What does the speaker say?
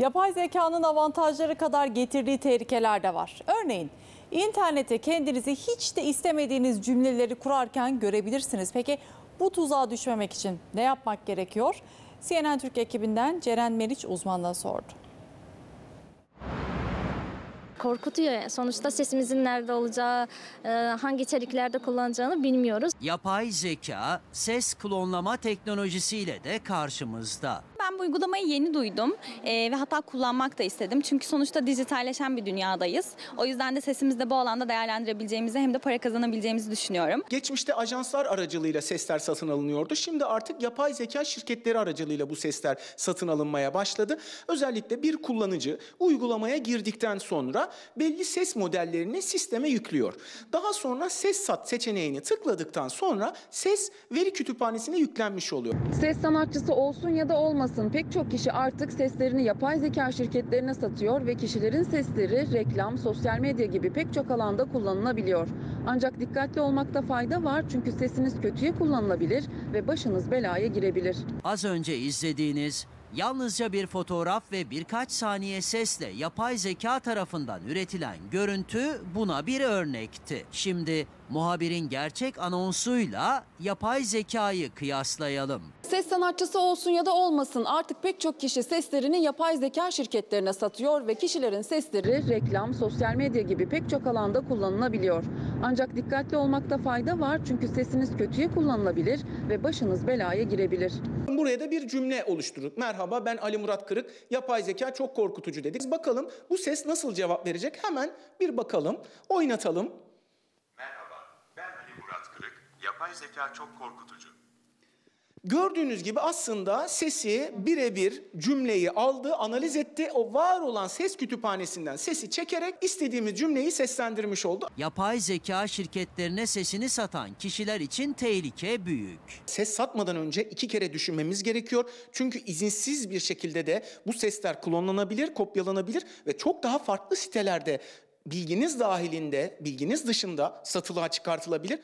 Yapay zekanın avantajları kadar getirdiği tehlikeler de var. Örneğin internete kendinizi hiç de istemediğiniz cümleleri kurarken görebilirsiniz. Peki bu tuzağa düşmemek için ne yapmak gerekiyor? CNN Türk ekibinden Ceren Meriç uzmanlığa sordu. korkutuyor. Sonuçta sesimizin nerede olacağı, e, hangi içeriklerde kullanacağını bilmiyoruz. Yapay zeka, ses klonlama teknolojisiyle de karşımızda. Bu uygulamayı yeni duydum Ee, ve hatta kullanmak da istedim. Çünkü sonuçta dijitalleşen bir dünyadayız. O yüzden de sesimizi de bu alanda değerlendirebileceğimizi hem de para kazanabileceğimizi düşünüyorum. Geçmişte ajanslar aracılığıyla sesler satın alınıyordu. Şimdi artık yapay zeka şirketleri aracılığıyla bu sesler satın alınmaya başladı. Özellikle bir kullanıcı uygulamaya girdikten sonra belli ses modellerini sisteme yüklüyor. Daha sonra ses sat seçeneğini tıkladıktan sonra ses veri kütüphanesine yüklenmiş oluyor. Ses sanatçısı olsun ya da olmasın pek çok kişi artık seslerini yapay zeka şirketlerine satıyor ve kişilerin sesleri reklam, sosyal medya gibi pek çok alanda kullanılabiliyor. Ancak dikkatli olmakta fayda var çünkü sesiniz kötüye kullanılabilir ve başınız belaya girebilir. Az önce izlediğiniz yalnızca bir fotoğraf ve birkaç saniye sesle yapay zeka tarafından üretilen görüntü buna bir örnekti. Şimdi muhabirin gerçek anonsuyla yapay zekayı kıyaslayalım. Ses sanatçısı olsun ya da olmasın artık pek çok kişi seslerini yapay zeka şirketlerine satıyor ve kişilerin sesleri reklam, sosyal medya gibi pek çok alanda kullanılabiliyor. Ancak dikkatli olmakta fayda var çünkü sesiniz kötüye kullanılabilir ve başınız belaya girebilir. Buraya da bir cümle oluşturduk. Merhaba ben Ali Murat Kırık. Yapay zeka çok korkutucu dedik. Bakalım bu ses nasıl cevap verecek? Hemen bir bakalım, oynatalım. Merhaba, ben Ali Murat Kırık. Yapay zeka çok korkutucu. Gördüğünüz gibi aslında sesi birebir cümleyi aldı, analiz etti. O var olan ses kütüphanesinden sesi çekerek istediğimiz cümleyi seslendirmiş oldu. Yapay zeka şirketlerine sesini satan kişiler için tehlike büyük. Ses satmadan önce iki kere düşünmemiz gerekiyor. Çünkü izinsiz bir şekilde de bu sesler klonlanabilir, kopyalanabilir ve çok daha farklı sitelerde bilginiz dahilinde, bilginiz dışında satılığa çıkartılabilir.